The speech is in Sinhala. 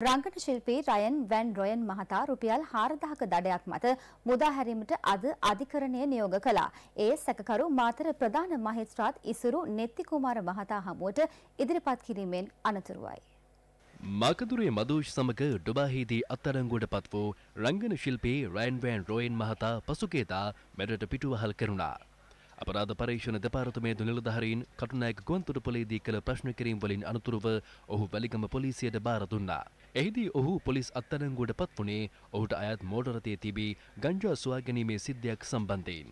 රංගන ශිල්පී රයන් වැන් රොයන් මහතා රුපියල් 4000ක දඩයක් මත මුදා හැරීමට අද අධිකරණය නියෝග කළා. ඒ සැකකරු මාතර ප්‍රධාන මහේස්ත්‍රාත් ඉසුරු නෙත්ති කුමාර මහතා හමුවට ඉදිරිපත් කිරීමෙන් අනතුරුවයි. මකදුරේ මදෝෂ් සමග ඩුබාහිදී අත්අඩංගුවට පත් වූ රංගන ශිල්පී රයන් වැන් රොයන් මහතා පසුගේදා මෙරට පිටුවහල් කෙරුණා. අපරාධ පරීක්ෂණ දෙපාර්තමේන්තු නිලධාරීන් කටුනායක ගුවන්තොටුපළේදී කළ ප්‍රශ්න කිරීම් වලින් අනතුරුව ඔහු වැලිගම පොලිසියට බාර දුන්නා. එහිදී ඔහු පොලිස් අත්අඩංගුවට පත් වුණේ ඔහුට අයත් මෝටරතේ තිබී ගංජා සොයා ගැනීමේ සිද්ධියක් සම්බන්ධයෙන්.